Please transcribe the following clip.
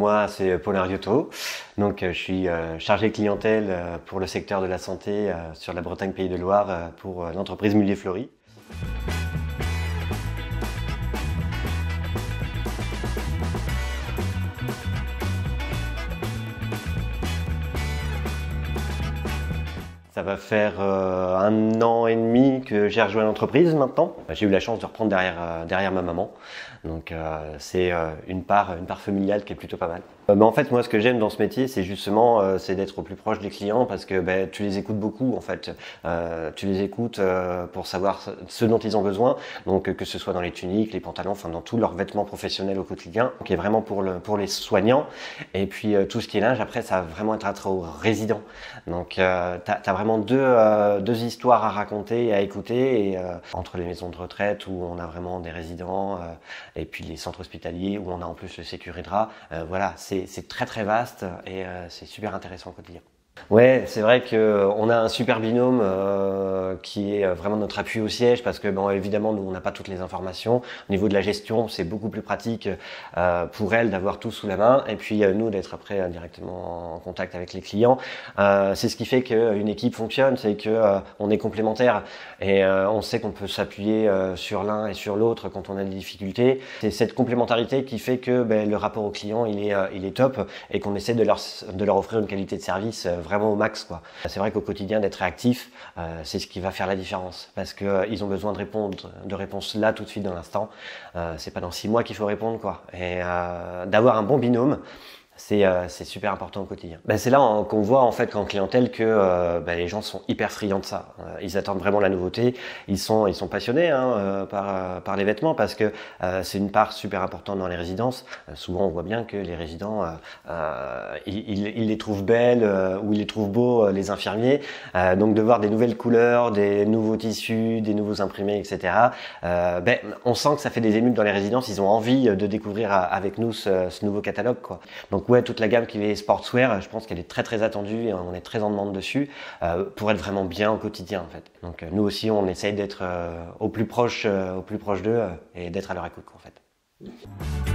moi, c'est Paul Ariotto. Donc, je suis chargé clientèle pour le secteur de la santé sur la Bretagne Pays de Loire pour l'entreprise Mullier Fleury. Ça va faire euh, un an et demi que j'ai rejoint l'entreprise maintenant. J'ai eu la chance de reprendre derrière, euh, derrière ma maman. Donc euh, c'est une part, une part familiale qui est plutôt pas mal. Mais en fait, moi, ce que j'aime dans ce métier, c'est justement, c'est d'être au plus proche des clients parce que ben, tu les écoutes beaucoup, en fait. Tu les écoutes pour savoir ce dont ils ont besoin. Donc, que ce soit dans les tuniques, les pantalons, enfin, dans tous leurs vêtements professionnels au quotidien, qui est vraiment pour, le, pour les soignants. Et puis, tout ce qui est linge, après, ça va vraiment être à aux résidents. Donc, tu as, vraiment deux, deux histoires à raconter et à écouter. Et, entre les maisons de retraite où on a vraiment des résidents et puis les centres hospitaliers où on a en plus le Sécuridra, voilà, c'est très très vaste et euh, c'est super intéressant au quotidien. Ouais, c'est vrai qu'on euh, a un super binôme euh, qui est vraiment notre appui au siège parce que bon, évidemment nous on n'a pas toutes les informations. Au niveau de la gestion, c'est beaucoup plus pratique euh, pour elle d'avoir tout sous la main et puis euh, nous d'être après directement en contact avec les clients. c'est ce qui fait qu'une équipe fonctionne, c'est que on est complémentaires et on sait qu'on peut s'appuyer sur l'un et sur l'autre quand on a des difficultés. C'est cette complémentarité qui fait que ben, le rapport au client il est il est top et qu'on essaie de leur de leur offrir une qualité de service vraiment au max. C'est vrai qu'au quotidien, d'être réactif, euh, c'est ce qui va faire la différence. Parce qu'ils euh, ont besoin de répondre, réponses là, tout de suite, dans l'instant. Euh, c'est pas dans six mois qu'il faut répondre. quoi. Et d'avoir un bon binôme, euh, c'est super important au quotidien. Ben, c'est là qu'on voit en fait qu'en clientèle que euh, ben, les gens sont hyper friands de ça. Euh, ils attendent vraiment la nouveauté. Ils sont ils sont passionnés hein, par par les vêtements parce que c'est une part super importante dans les résidences. souvent on voit bien que les résidents ils, ils, les trouvent belles ou ils les trouvent beaux les infirmiers. donc de voir des nouvelles couleurs, des nouveaux tissus, des nouveaux imprimés, etc. ben on sent que ça fait des émules dans les résidences. Ils ont envie de découvrir avec nous ce, ce nouveau catalogue quoi. Donc ouais, toute la gamme qui est sportswear, je pense qu'elle est très très attendue et on est très en demande dessus euh, pour être vraiment bien au quotidien en fait. Donc euh, nous aussi, on essaye d'être euh, au plus proche, au plus proche d'eux et d'être à leur écoute en fait.